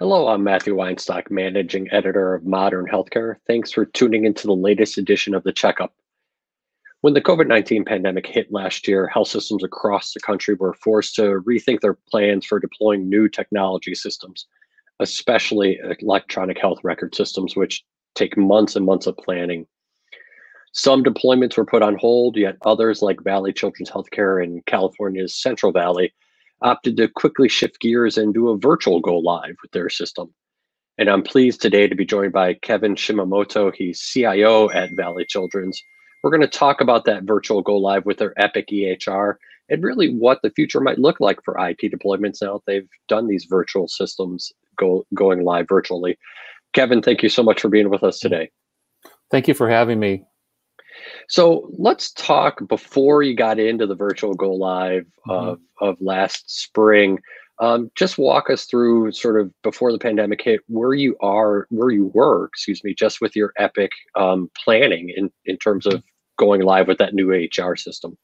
Hello, I'm Matthew Weinstock, Managing Editor of Modern Healthcare. Thanks for tuning into the latest edition of The Checkup. When the COVID 19 pandemic hit last year, health systems across the country were forced to rethink their plans for deploying new technology systems, especially electronic health record systems, which take months and months of planning. Some deployments were put on hold, yet others, like Valley Children's Healthcare in California's Central Valley, opted to quickly shift gears and do a virtual go live with their system. And I'm pleased today to be joined by Kevin Shimamoto. He's CIO at Valley Children's we're going to talk about that virtual go live with their Epic EHR and really what the future might look like for IT deployments now that they've done these virtual systems go, going live virtually. Kevin, thank you so much for being with us today. Thank you for having me. So let's talk before you got into the virtual go live mm-hmm. of, of last spring. Um, just walk us through sort of before the pandemic hit where you are, where you were, excuse me, just with your Epic um, planning in, in terms of going live with that new EHR system?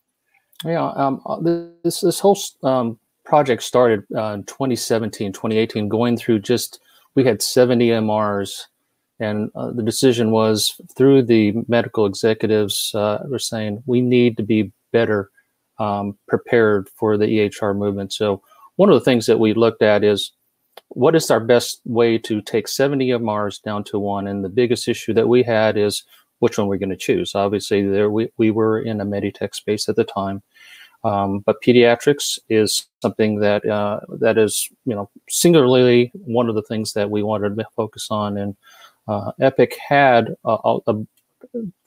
Yeah, um, uh, this this whole um, project started uh, in 2017, 2018, going through just we had 70 EMRs, and uh, the decision was through the medical executives uh, were saying we need to be better um, prepared for the EHR movement. So one of the things that we looked at is what is our best way to take 70 EMRs down to one, and the biggest issue that we had is which one we're going to choose. Obviously, there we, we were in a Meditech space at the time, um, but pediatrics is something that uh, that is you know singularly one of the things that we wanted to focus on. And uh, Epic had a, a,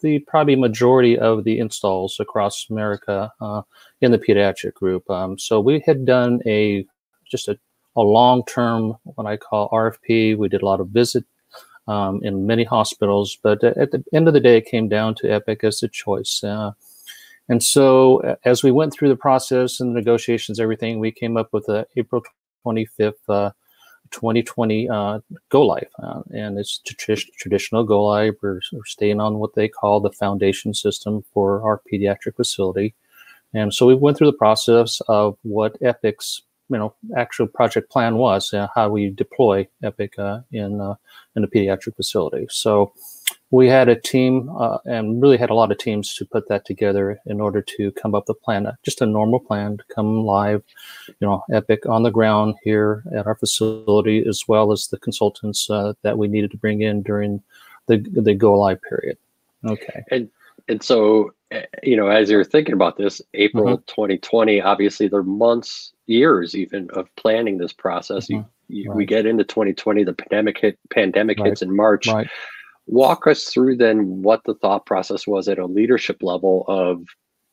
the probably majority of the installs across America uh, in the pediatric group. Um, so we had done a just a, a long term what I call RFP. We did a lot of visit um, in many hospitals. But at the end of the day, it came down to Epic as the choice. Uh, and so, as we went through the process and the negotiations, everything, we came up with the April 25th, uh, 2020 uh, go live. Uh, and it's tr- traditional go live. We're, we're staying on what they call the foundation system for our pediatric facility. And so we went through the process of what Epic's you know actual project plan was uh, how we deploy Epic uh, in uh, in a pediatric facility. So we had a team uh, and really had a lot of teams to put that together in order to come up with a plan, just a normal plan to come live, you know, Epic on the ground here at our facility, as well as the consultants uh, that we needed to bring in during the the go live period. Okay. And and so eh, you know, as you're thinking about this, April mm-hmm. 2020, obviously there are months years even of planning this process. Mm-hmm. You, you, right. We get into 2020, the pandemic hit, pandemic right. hits in March. Right. Walk us through then what the thought process was at a leadership level of,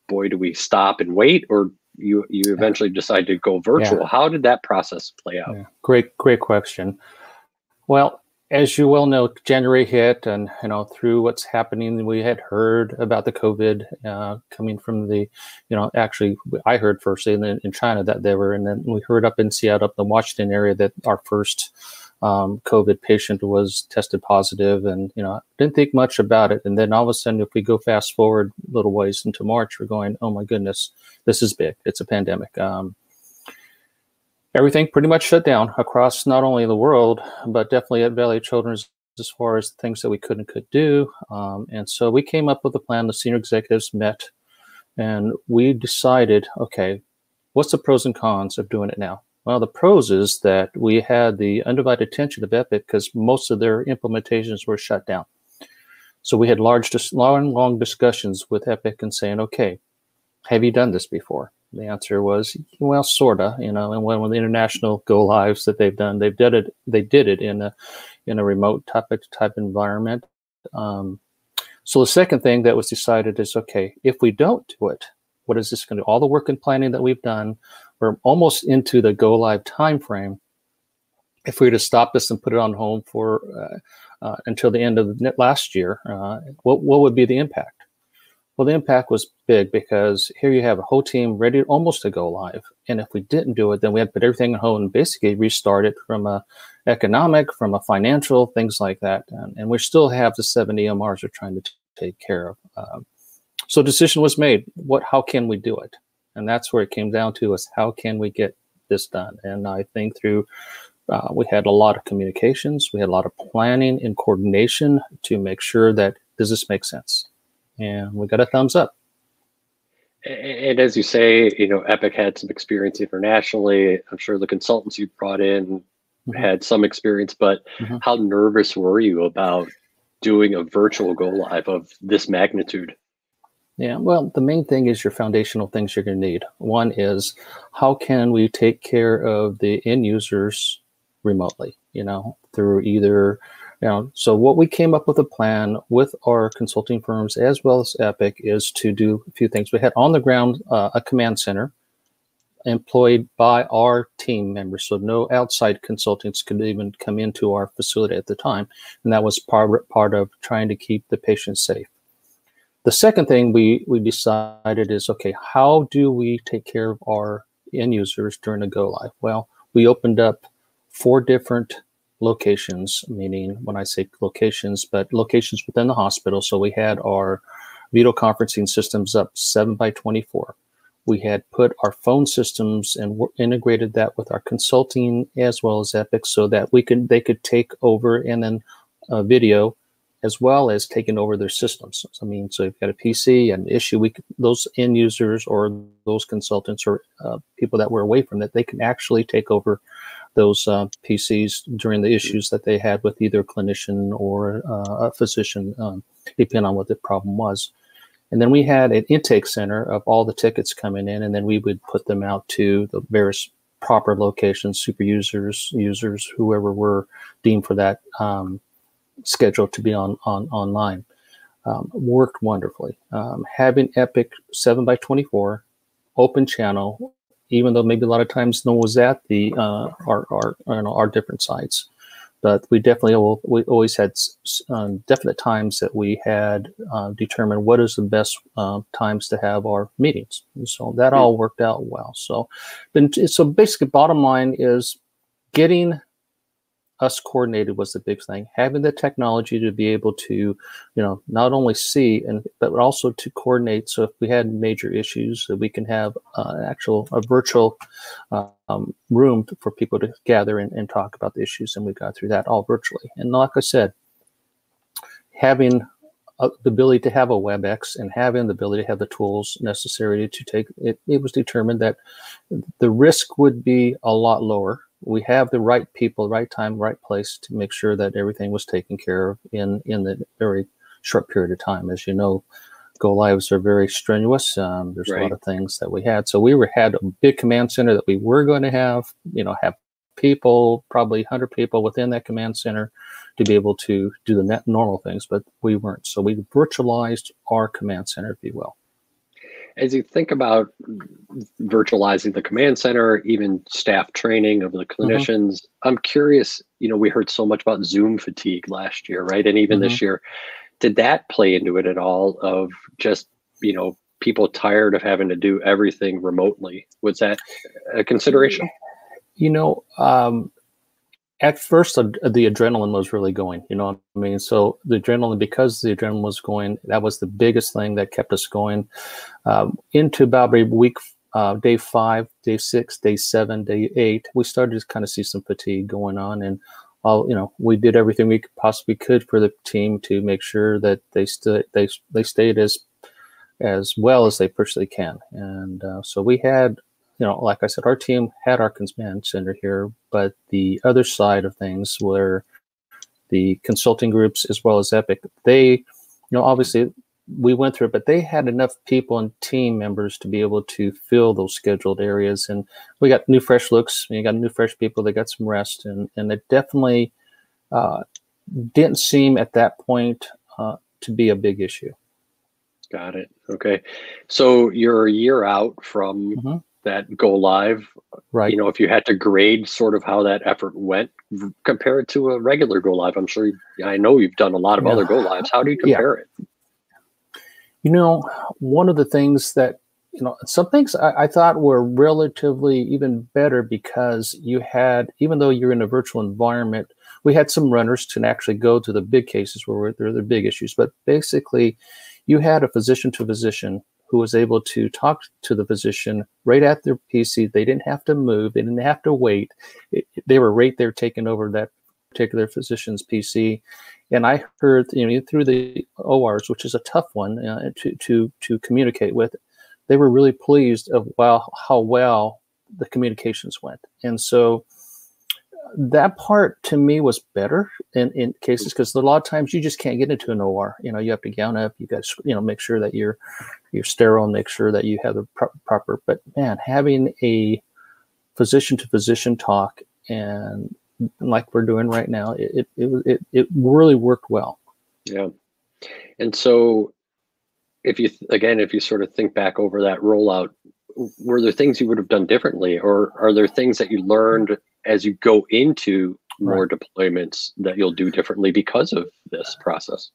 boy, do we stop and wait, or you you eventually decide to go virtual? Yeah. How did that process play out? Yeah. Great, great question. Well, as you well know, January hit, and you know through what's happening, we had heard about the COVID uh, coming from the, you know, actually I heard first in, in China that they were, and then we heard up in Seattle, up in the Washington area, that our first um, COVID patient was tested positive, and you know didn't think much about it. And then all of a sudden, if we go fast forward a little ways into March, we're going, oh my goodness, this is big. It's a pandemic. Um, everything pretty much shut down across not only the world, but definitely at Valley Children's as far as things that we could and could do. Um, and so we came up with a plan. The senior executives met and we decided, okay, what's the pros and cons of doing it now? Well, the pros is that we had the undivided attention of Epic because most of their implementations were shut down. So we had large, long, long discussions with Epic and saying, okay, have you done this before? The answer was, well, sorta. You know, and one of the international go lives that they've done, they've did it. They did it in a in a remote topic type environment. Um, so the second thing that was decided is, okay, if we don't do it, what is this going to do? All the work and planning that we've done, we're almost into the go live timeframe. If we were to stop this and put it on hold for uh, uh, until the end of the last year, uh, what what would be the impact? Well, the impact was big because here you have a whole team ready almost to go live. And if we didn't do it, then we had to put everything on hold and basically restart it from a economic, from a financial, things like that. And, and we still have the 70 EMRs we're trying to take care of. Um, so decision was made. What, how can we do it? And that's where it came down to is how can we get this done? And I think through uh, we had a lot of communications, we had a lot of planning and coordination to make sure that does this make sense, and we got a thumbs up. And as you say, you know, Epic had some experience internationally. I'm sure the consultants you brought in mm-hmm. had some experience, but mm-hmm. how nervous were you about doing a virtual go live of this magnitude? Yeah, well, the main thing is your foundational things you're going to need. One is how can we take care of the end users remotely, you know, through either, you know, so what we came up with a plan with our consulting firms as well as Epic is to do a few things. We had on the ground uh, a command center employed by our team members. So no outside consultants could even come into our facility at the time. And that was part, part of trying to keep the patients safe. The second thing we, we decided is, okay, how do we take care of our end users during a go live? Well, we opened up four different locations, meaning when I say locations, but locations within the hospital. So we had our video conferencing systems up 7 by 24. We had put our phone systems and integrated that with our consulting as well as Epic so that we could they could take over and then uh, video as well as taking over their systems. I mean, so you've got a PC, an issue, we those end users or those consultants or uh, people that were away from that, they can actually take over those uh, PCs during the issues that they had with either a clinician or uh, a physician, um, depending on what the problem was. And then we had an intake center of all the tickets coming in, and then we would put them out to the various proper locations, super users, users, whoever were deemed for that um, scheduled to be on, on online. Um, worked wonderfully. Um, having Epic 7 by 24 open channel, even though maybe a lot of times no one was at the uh, our, our, you know, our different sites. But we definitely we always had um, definite times that we had uh, determined what is the best uh, times to have our meetings. And so that all worked out well. So, been, so basically, bottom line is getting us coordinated was the big thing. Having the technology to be able to, you know, not only see and but also to coordinate. So if we had major issues, that we can have uh, actual a virtual um, room for people to gather and, and talk about the issues, and we got through that all virtually. And like I said, having uh, the ability to have a WebEx and having the ability to have the tools necessary to take it, it was determined that the risk would be a lot lower we have the right people, right time, right place to make sure that everything was taken care of in in the very short period of time. As you know, go lives are very strenuous. Um, there's right. a lot of things that we had, so we were had a big command center that we were going to have. You know, have people, probably 100 people within that command center to be able to do the net normal things, but we weren't. So we virtualized our command center, if you will as you think about virtualizing the command center, even staff training of the mm-hmm. clinicians, mm-hmm. I'm curious, you know, we heard so much about Zoom fatigue last year, right? And even mm-hmm. this year, did that play into it at all of just, you know, people tired of having to do everything remotely? Was that a consideration? You know, um, at first the, adrenaline was really going you know what i mean? So the adrenaline because the adrenaline was going that was the biggest thing that kept us going um, into about week uh, day five day six day seven day eight we started to kind of see some fatigue going on and all you know we did everything we possibly could for the team to make sure that they stood they they stayed as as well as they personally can. And uh, so we had you know, like I said, our team had our command center here, but the other side of things were the consulting groups as well as Epic. They, you know, obviously we went through it, but they had enough people and team members to be able to fill those scheduled areas. And we got new fresh looks. We got new fresh people. They got some rest, and and it definitely uh, didn't seem at that point uh, to be a big issue. Got it. Okay, so you're a year out from mm-hmm that go live right you know if you had to grade sort of how that effort went compared to a regular go live i'm sure you, i know you've done a lot of yeah. other go lives how do you compare yeah. it you know one of the things that you know some things I, I, thought were relatively even better because you had even though you're in a virtual environment we had some runners to actually go to the big cases where there are the big issues but basically you had a physician to physician who was able to talk to the physician right at their PC. They didn't have to move. They didn't have to wait. It, they were right there taking over that particular physician's PC. And I heard, you know, through the ORs, which is a tough one uh, to to to communicate with, they were really pleased of well how well the communications went. And so that part to me was better in, in cases because a lot of times you just can't get into an OR. You know, you have to gown up. You got to you know make sure that you're you're sterile, make sure that you have the pro- proper. But man, having a physician to physician talk and like we're doing right now, it it it it really worked well. Yeah, and so if you again if you sort of think back over that rollout were there things you would have done differently or are there things that you learned as you go into more right. deployments that you'll do differently because of this process?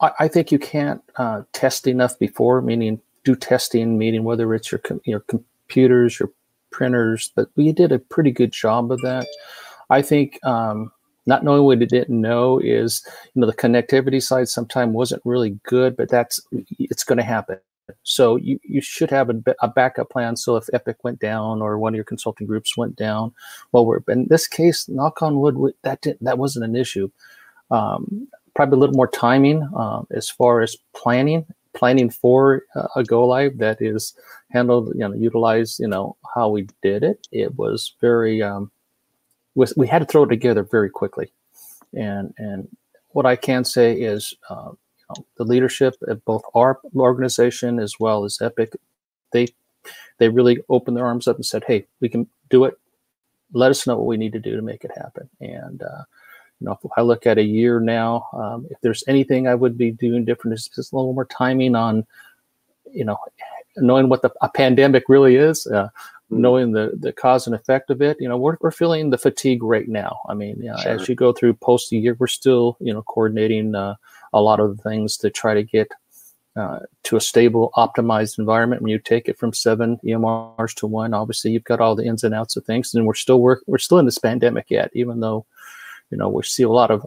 I, I think you can't uh, test enough before, meaning do testing, meaning whether it's your your computers, your printers. But we did a pretty good job of that. I think um, not knowing what it didn't know is, you know, the connectivity side sometimes wasn't really good, but that's it's going to happen. So you, you should have a, a, backup plan. So if Epic went down or one of your consulting groups went down, well, we're in this case, knock on wood, that didn't, that wasn't an issue. Um, probably a little more timing um, as far as planning, planning for uh, a go live that is handled, you know, utilized, you know, how we did it. It was very, um, was, we had to throw it together very quickly. And, and what I can say is, uh, you know, the leadership at both our organization as well as Epic, they they really opened their arms up and said, "Hey, we can do it. Let us know what we need to do to make it happen." And uh, you know, if I look at a year now, um, if there's anything I would be doing different, is just a little more timing on, you know, knowing what the a pandemic really is. Uh, mm-hmm. knowing the the cause and effect of it. You know, we're, we're feeling the fatigue right now. I mean, you know, sure. as you go through post a year, we're still you know coordinating uh, a lot of the things to try to get uh, to a stable, optimized environment. When you take it from seven EMRs to one, obviously you've got all the ins and outs of things, and we're still work we're still in this pandemic yet, even though you know we see a lot of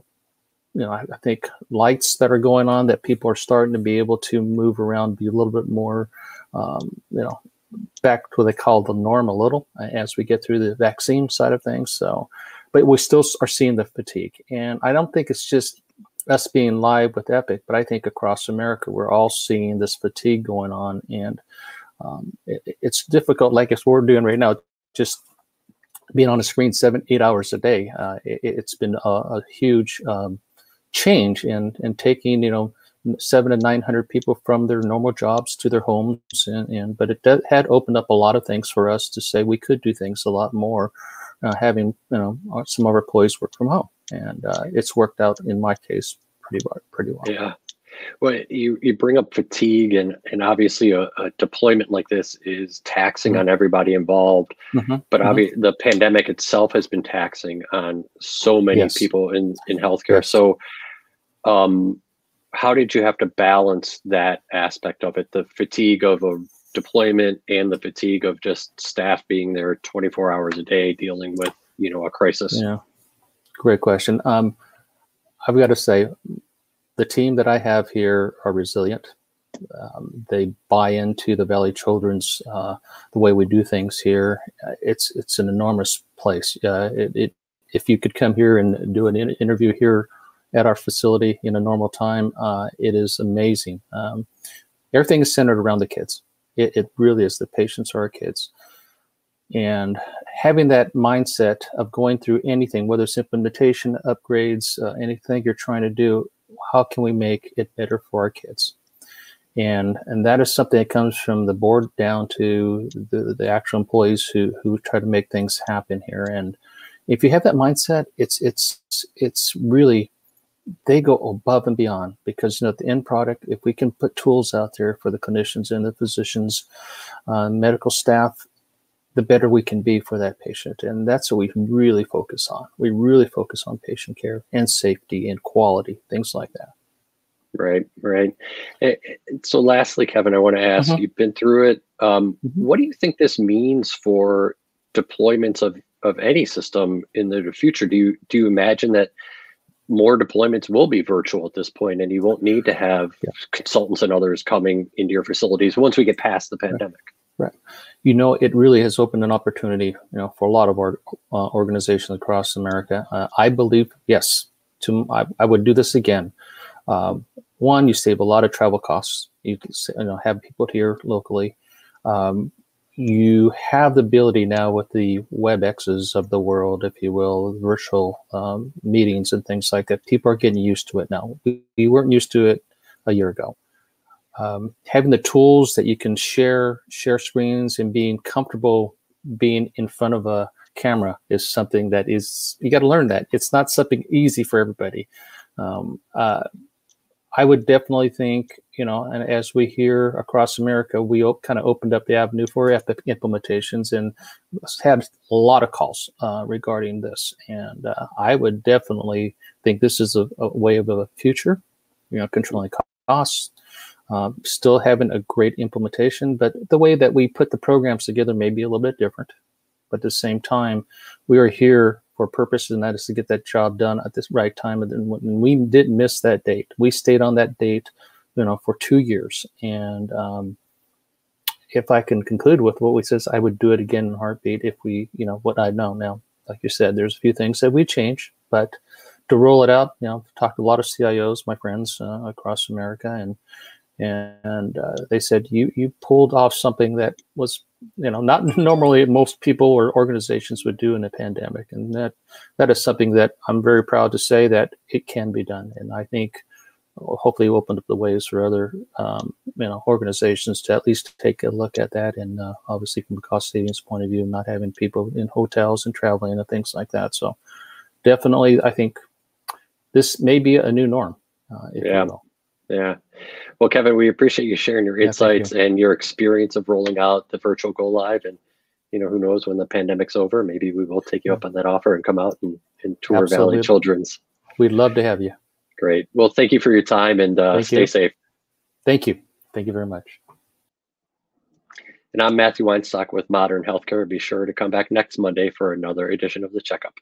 you know I, I think lights that are going on that people are starting to be able to move around, be a little bit more um, you know back to what they call the norm a little uh, as we get through the vaccine side of things. So, but we still are seeing the fatigue, and I don't think it's just us being live with Epic, but I think across America we're all seeing this fatigue going on, and um, it, it's difficult. Like as we're doing right now, just being on a screen seven, eight hours a day. Uh, it, has been a, a huge um, change in in taking you know seven to nine hundred people from their normal jobs to their homes, and, and but it had opened up a lot of things for us to say we could do things a lot more, uh, having you know some of our employees work from home and uh, it's worked out in my case pretty. Pretty well. Yeah. Well, you, you bring up fatigue, and, and obviously a, a deployment like this is taxing mm-hmm. on everybody involved. Mm-hmm. But mm-hmm. the pandemic itself has been taxing on so many yes. people in in healthcare. Yes. So, um, how did you have to balance that aspect of it? The fatigue of a deployment and the fatigue of just staff being there 24 hours a day dealing with you know a crisis. Yeah. Great question. Um, I've got to say, the team that I have here are resilient. Um, they buy into the Valley Children's uh, the way we do things here. It's it's an enormous place. Uh, it, it, if you could come here and do an in- interview here at our facility in a normal time, uh, it is amazing. Um, everything is centered around the kids. It, it really is. The patients are our kids and having that mindset of going through anything, whether it's implementation, upgrades, uh, anything you're trying to do, how can we make it better for our kids? And and that is something that comes from the board down to the, the actual employees who who try to make things happen here. And if you have that mindset, it's it's it's really they go above and beyond because you know the end product if we can put tools out there for the clinicians and the physicians uh, medical staff the better we can be for that patient. And that's what we really focus on. We really focus on patient care and safety and quality, things like that. Right, right. So, lastly, Kevin, I want to ask uh-huh. you've been through it. Um, mm-hmm. What do you think this means for deployments of, of any system in the future? Do you do you imagine that more deployments will be virtual at this point, and you won't need to have Yeah. consultants and others coming into your facilities once we get past the pandemic. You know, it really has opened an opportunity, you know, for a lot of our uh, organizations across America. Uh, I believe, yes, to I, I would do this again. Um, one, you save a lot of travel costs. You can you know have people here locally. Um, you have the ability now with the WebExes of the world, if you will, virtual um, meetings and things like that. People are getting used to it now. We, we weren't used to it a year ago um, having the tools that you can share share screens and being comfortable being in front of a camera is something that is you got to learn that. It's not something easy for everybody. Um, uh, i would definitely think you know and as we hear across america we op- kind of opened up the avenue for implementations and had a lot of calls uh, regarding this. And uh, i would definitely think this is a, a way of the future you know controlling costs um, still having a great implementation, but the way that we put the programs together may be a little bit different. But at the same time, we are here for a purpose, and that is to get that job done at this right time. And then we didn't miss that date. We stayed on that date, you know, for two years. And um, if I can conclude with what we says, I would do it again in heartbeat. If we, you know, what I know now, like you said, there's a few things that we change, but to roll it out, you know, talked to a lot of CIOs, my friends uh, across America, and and uh, they said you you pulled off something that was you know not normally most people or organizations would do in a pandemic. And that that is something that i'm very proud to say that it can be done. And i think hopefully opened up the ways for other um, you know organizations to at least take a look at that and uh, obviously from a cost savings point of view not having people in hotels and traveling and things like that. So definitely i think this may be a new norm uh, if Yeah. you will Yeah. Well, Kevin, we appreciate you sharing your Yeah, thank insights and your experience of rolling out the virtual go live. And, you know, who knows when the pandemic's over, maybe we will take you up on that offer and come out and, and tour Valley Children's. we'd love to have you Great. Well, thank you for your time and uh, stay you. safe. Thank you. Thank you very much. And I'm Matthew Weinstock with Modern Healthcare. Be sure to come back next Monday for another edition of the checkup.